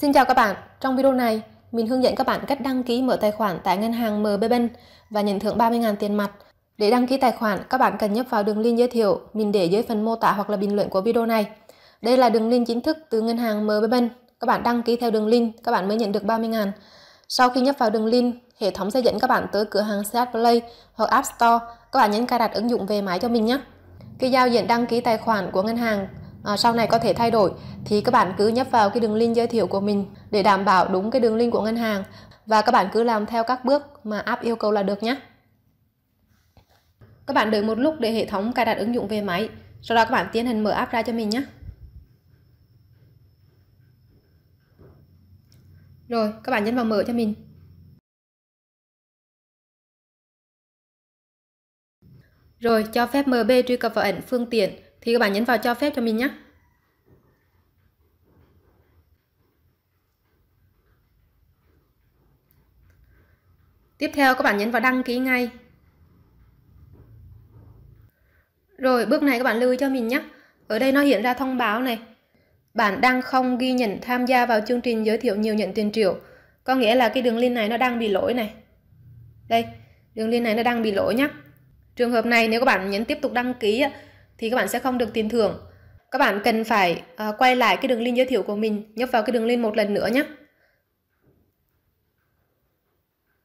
Xin chào các bạn, trong video này mình hướng dẫn các bạn cách đăng ký mở tài khoản tại ngân hàng MB Bank và nhận thưởng 30.000 tiền mặt. Để đăng ký tài khoản, các bạn cần nhấp vào đường link giới thiệu mình để dưới phần mô tả hoặc là bình luận của video này. Đây là đường link chính thức từ ngân hàng MB Bank. Các bạn đăng ký theo đường link, các bạn mới nhận được 30.000. Sau khi nhấp vào đường link, hệ thống sẽ dẫn các bạn tới cửa hàng Seat Play hoặc App Store. Các bạn nhấn cài đặt ứng dụng về máy cho mình nhé. Cái giao diện đăng ký tài khoản của ngân hàng à, sau này có thể thay đổi thì các bạn cứ nhấp vào cái đường link giới thiệu của mình để đảm bảo đúng cái đường link của ngân hàng và các bạn cứ làm theo các bước mà app yêu cầu là được nhé. Các bạn đợi một lúc để hệ thống cài đặt ứng dụng về máy, sau đó các bạn tiến hành mở app ra cho mình nhé. Rồi, các bạn nhấn vào mở cho mình. Rồi, cho phép MB truy cập vào ảnh phương tiện thì các bạn nhấn vào cho phép cho mình nhé. Tiếp theo các bạn nhấn vào đăng ký ngay. Rồi bước này các bạn lưu ý cho mình nhé. Ở đây nó hiện ra thông báo này. Bạn đang không ghi nhận tham gia vào chương trình giới thiệu nhiều nhận tiền triệu. Có nghĩa là cái đường link này nó đang bị lỗi này. Đây, đường link này nó đang bị lỗi nhé. Trường hợp này nếu các bạn nhấn tiếp tục đăng ký thì các bạn sẽ không được tiền thưởng. Các bạn cần phải uh, quay lại cái đường link giới thiệu của mình, nhấp vào cái đường link một lần nữa nhé.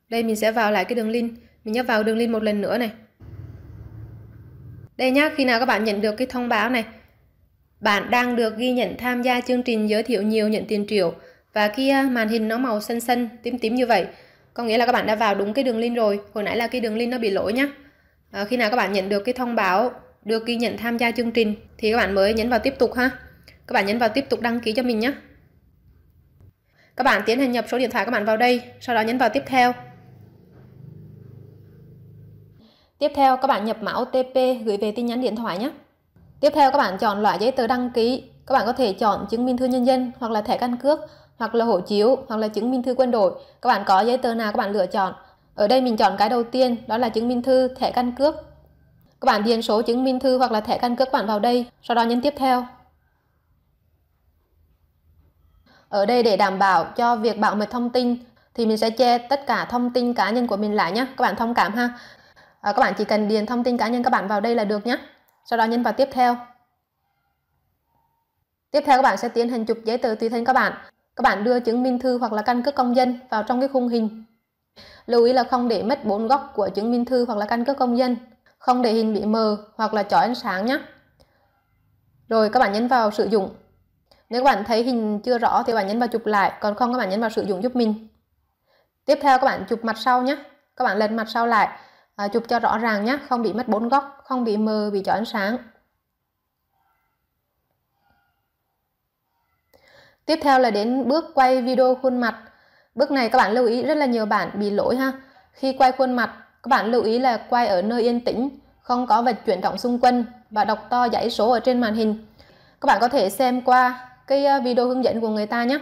Đây mình sẽ vào lại cái đường link, mình nhấp vào đường link một lần nữa này. Đây nhá, khi nào các bạn nhận được cái thông báo này, bạn đang được ghi nhận tham gia chương trình giới thiệu nhiều nhận tiền triệu và kia à, màn hình nó màu xanh xanh tím tím như vậy có nghĩa là các bạn đã vào đúng cái đường link rồi hồi nãy là cái đường link nó bị lỗi nhá à, khi nào các bạn nhận được cái thông báo được ghi nhận tham gia chương trình thì các bạn mới nhấn vào tiếp tục ha. Các bạn nhấn vào tiếp tục đăng ký cho mình nhé các bạn tiến hành nhập số điện thoại các bạn vào đây, sau đó nhấn vào tiếp theo. Tiếp theo các bạn nhập mã OTP gửi về tin nhắn điện thoại nhé tiếp theo các bạn chọn loại giấy tờ đăng ký. Các bạn có thể chọn chứng minh thư nhân dân hoặc là thẻ căn cước, hoặc là hộ chiếu, hoặc là chứng minh thư quân đội. Các bạn có giấy tờ nào các bạn lựa chọn. Ở đây mình chọn cái đầu tiên, đó là chứng minh thư, thẻ căn cước các bạn điền số chứng minh thư hoặc là thẻ căn cước bạn vào đây, sau đó nhấn tiếp theo. Ở đây để đảm bảo cho việc bảo mật thông tin thì mình sẽ che tất cả thông tin cá nhân của mình lại nhé. Các bạn thông cảm ha. À, các bạn chỉ cần điền thông tin cá nhân các bạn vào đây là được nhé. Sau đó nhấn vào tiếp theo. Tiếp theo các bạn sẽ tiến hành chụp giấy tờ tùy thân các bạn. Các bạn đưa chứng minh thư hoặc là căn cước công dân vào trong cái khung hình. Lưu ý là không để mất bốn góc của chứng minh thư hoặc là căn cước công dân không để hình bị mờ hoặc là chói ánh sáng nhé. Rồi các bạn nhấn vào sử dụng. Nếu các bạn thấy hình chưa rõ thì bạn nhấn vào chụp lại, còn không các bạn nhấn vào sử dụng giúp mình. Tiếp theo các bạn chụp mặt sau nhé. Các bạn lên mặt sau lại, à, chụp cho rõ ràng nhé, không bị mất bốn góc, không bị mờ, bị chói ánh sáng. Tiếp theo là đến bước quay video khuôn mặt. Bước này các bạn lưu ý rất là nhiều bạn bị lỗi ha. Khi quay khuôn mặt các bạn lưu ý là quay ở nơi yên tĩnh, không có vật chuyển động xung quanh và đọc to dãy số ở trên màn hình. Các bạn có thể xem qua cái ờ, video hướng dẫn của người ta nhé.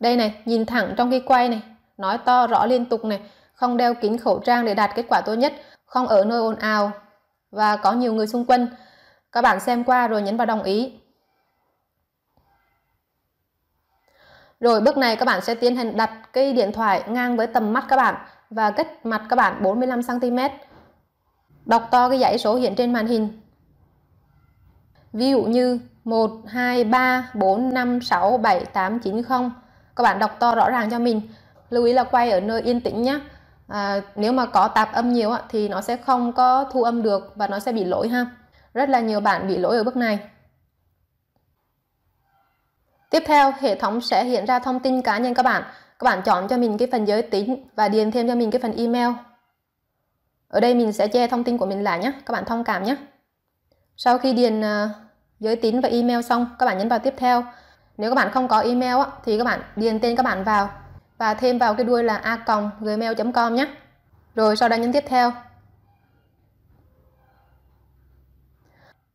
Đây này, nhìn thẳng trong khi quay này, nói to rõ liên tục này, không đeo kính khẩu trang để đạt kết quả tốt nhất, không ở nơi ồn ào và có nhiều người xung quanh. Các bạn xem qua rồi nhấn vào đồng ý. Rồi bước này các bạn sẽ tiến hành đặt cái điện thoại ngang với tầm mắt các bạn và cách mặt các bạn 45cm. Đọc to cái dãy số hiện trên màn hình. Ví dụ như 1, 2, 3, 4, 5, 6, 7, 8, 9, 0. Các bạn đọc to rõ ràng cho mình. Lưu ý là quay ở nơi yên tĩnh nhé. À, nếu mà có tạp âm nhiều thì nó sẽ không có thu âm được và nó sẽ bị lỗi ha. Rất là nhiều bạn bị lỗi ở bước này. Tiếp theo, hệ thống sẽ hiện ra thông tin cá nhân các bạn các bạn chọn cho mình cái phần giới tính và điền thêm cho mình cái phần email. Ở đây mình sẽ che thông tin của mình lại nhé các bạn thông cảm nhé sau khi điền uh, giới tính và email xong các bạn nhấn vào tiếp theo. Nếu các bạn không có email á, thì các bạn điền tên các bạn vào và thêm vào cái đuôi là a gmail.com nhé rồi sau đó nhấn tiếp theo.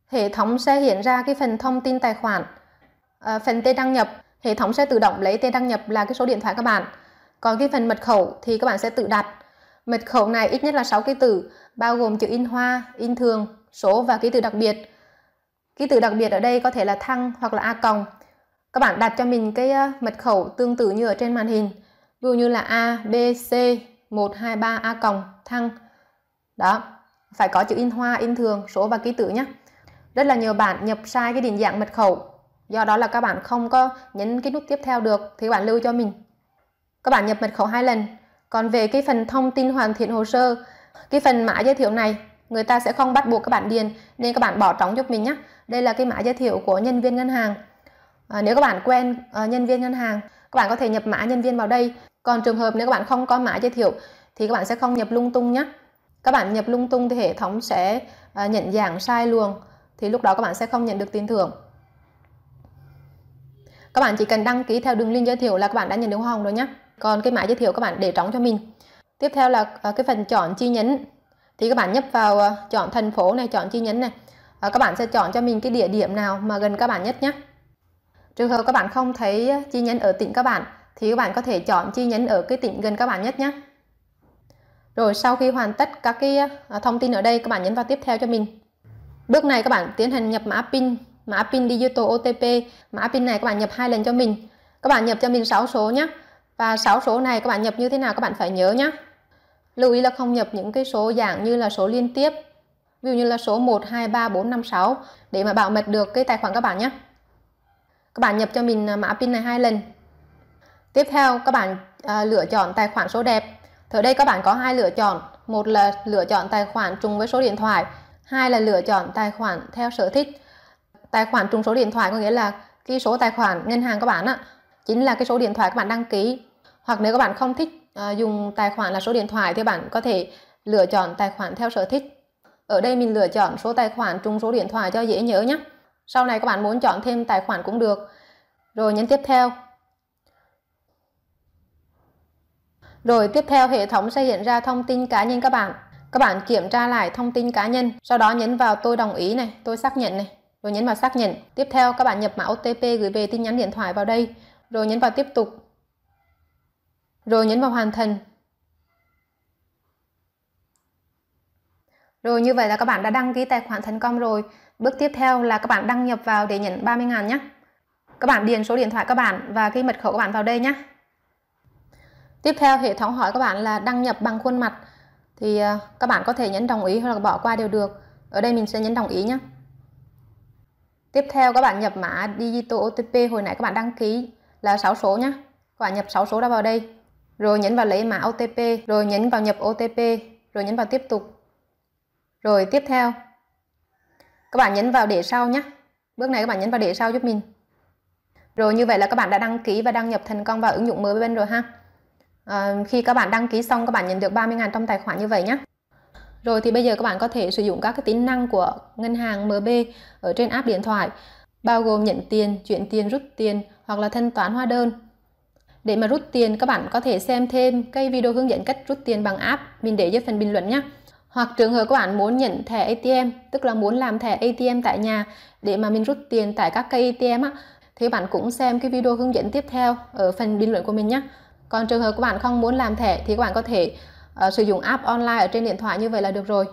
Hệ thống sẽ hiện ra cái phần thông tin tài khoản à, phần tên đăng nhập hệ thống sẽ tự động lấy tên đăng nhập là cái số điện thoại các bạn. Còn cái phần mật khẩu thì các bạn sẽ tự đặt. Mật khẩu này ít nhất là 6 ký tự, bao gồm chữ in hoa, in thường, số và ký tự đặc biệt. Ký tự đặc biệt ở đây có thể là thăng hoặc là a còng. Các bạn đặt cho mình cái ờ, mật khẩu tương tự như ở trên màn hình. Ví dụ như là a, b, c 123 a cộng thăng. Đó, phải có chữ in hoa, in thường, số và ký tự nhé. Rất là nhiều bạn nhập sai cái định dạng mật khẩu do đó là các bạn không có nhấn cái nút tiếp theo được thì các bạn lưu cho mình. Các bạn nhập mật khẩu hai lần. Còn về cái phần thông tin hoàn thiện hồ sơ cái phần mã giới thiệu này người ta sẽ không bắt buộc các bạn điền nên các bạn bỏ trống giúp mình nhé đây là cái mã giới thiệu của nhân viên ngân hàng. À, nếu các bạn quen uh, nhân viên ngân hàng các bạn có thể nhập mã nhân viên vào đây. Còn trường hợp nếu các bạn không có mã giới thiệu thì các bạn sẽ không nhập lung tung nhé các bạn nhập lung tung thì hệ thống sẽ uh, nhận dạng sai luồng thì lúc đó các bạn sẽ không nhận được tiền thưởng các bạn chỉ cần đăng ký theo đường link giới thiệu là các bạn đã nhận được hoa hồng rồi nhé còn cái mã giới thiệu các bạn để trống cho mình tiếp theo là cái phần chọn chi nhánh thì các bạn nhấp vào chọn thành phố này chọn chi nhánh này các bạn sẽ chọn cho mình cái địa điểm nào mà gần các bạn nhất nhé trường hợp các bạn không thấy chi nhánh ở tỉnh các bạn thì các bạn có thể chọn chi nhánh ở cái tỉnh gần các bạn nhất nhé rồi sau khi hoàn tất các cái thông tin ở đây các bạn nhấn vào tiếp theo cho mình bước này các bạn tiến hành nhập mã pin mã pin digital OTP mã pin này các bạn nhập hai lần cho mình. Các bạn nhập cho mình 6 số nhé và 6 số này các bạn nhập như thế nào các bạn phải nhớ nhé lưu ý là không nhập những cái số dạng như là số liên tiếp. Ví dụ như là số 1 2 3 4 5 6 để mà bảo mật được cái tài khoản các bạn nhé các bạn nhập cho mình à, mã pin này hai lần. Tiếp theo các bạn à, lựa chọn tài khoản số đẹp. Ở đây các bạn có hai lựa chọn. Một là lựa chọn tài khoản trùng với số điện thoại. Hai là lựa chọn tài khoản theo sở thích tài khoản trùng số điện thoại có nghĩa là cái số tài khoản ngân hàng các bạn á chính là cái số điện thoại các bạn đăng ký. Hoặc nếu các bạn không thích uh, dùng tài khoản là số điện thoại thì bạn có thể lựa chọn tài khoản theo sở thích. Ở đây mình lựa chọn số tài khoản trùng số điện thoại cho dễ nhớ nhé sau này các bạn muốn chọn thêm tài khoản cũng được. Rồi nhấn tiếp theo. Rồi tiếp theo hệ thống sẽ hiện ra thông tin cá nhân các bạn. Các bạn kiểm tra lại thông tin cá nhân sau đó nhấn vào tôi đồng ý này tôi xác nhận này rồi nhấn vào xác nhận tiếp theo, các bạn nhập mã OTP gửi về tin nhắn điện thoại vào đây rồi nhấn vào tiếp tục rồi nhấn vào hoàn thành Rồi như vậy là các bạn đã đăng ký tài khoản thành công rồi. Bước tiếp theo là các bạn đăng nhập vào để nhận 30 ngàn nhé. Các bạn điền số điện thoại các bạn và cái mật khẩu các bạn vào đây nhé. Tiếp theo, hệ thống hỏi các bạn là đăng nhập bằng khuôn mặt thì à, các bạn có thể nhấn đồng ý hoặc là bỏ qua đều được. Ở đây mình sẽ nhấn đồng ý nhé. Tiếp theo các bạn nhập mã Digital OTP hồi nãy các bạn đăng ký là 6 số nhé. Các bạn nhập 6 số đó vào đây. Rồi nhấn vào lấy mã OTP, rồi nhấn vào nhập OTP, rồi nhấn vào tiếp tục. Rồi tiếp theo các bạn nhấn vào để sau nhé. Bước này các bạn nhấn vào để sau giúp mình. Rồi như vậy là các bạn đã đăng ký và đăng nhập thành công vào ứng dụng mới bên rồi ha. À, khi các bạn đăng ký xong các bạn nhận được 30.000 trong tài khoản như vậy nhé. Rồi thì bây giờ các bạn có thể sử dụng các cái tính năng của ngân hàng MB ở trên app điện thoại, bao gồm nhận tiền, chuyển tiền, rút tiền hoặc là thanh toán hóa đơn. Để mà rút tiền các bạn có thể xem thêm cái video hướng dẫn cách rút tiền bằng app, mình để dưới phần bình luận nhé. Hoặc trường hợp các bạn muốn nhận thẻ ATM, tức là muốn làm thẻ ATM tại nhà để mà mình rút tiền tại các cây ATM á, thì bạn cũng xem cái video hướng dẫn tiếp theo ở phần bình luận của mình nhé. Còn trường hợp các bạn không muốn làm thẻ thì các bạn có thể uh, sử dụng app online ở trên điện thoại như vậy là được rồi.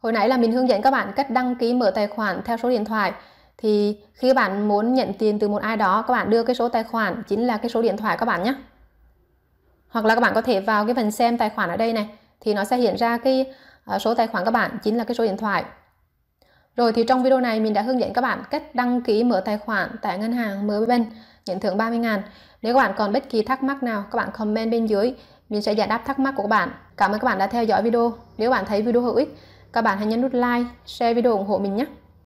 Hồi nãy là mình hướng dẫn các bạn cách đăng ký mở tài khoản theo số điện thoại. Thì khi bạn muốn nhận tiền từ một ai đó, các bạn đưa cái số tài khoản chính là cái số điện thoại các bạn nhé. Hoặc là các bạn có thể vào cái phần xem tài khoản ở đây này thì nó sẽ hiện ra cái ờ, số tài khoản các bạn chính là cái số điện thoại. Rồi thì trong video này mình đã hướng dẫn các bạn cách đăng ký mở tài khoản tại ngân hàng MB nhận thưởng 30 ngàn. Nếu các bạn còn bất kỳ thắc mắc nào, các bạn comment bên dưới mình sẽ giải đáp thắc mắc của các bạn. Cảm ơn các bạn đã theo dõi video. Nếu bạn thấy video hữu ích, các bạn hãy nhấn nút like, share video ủng hộ mình nhé.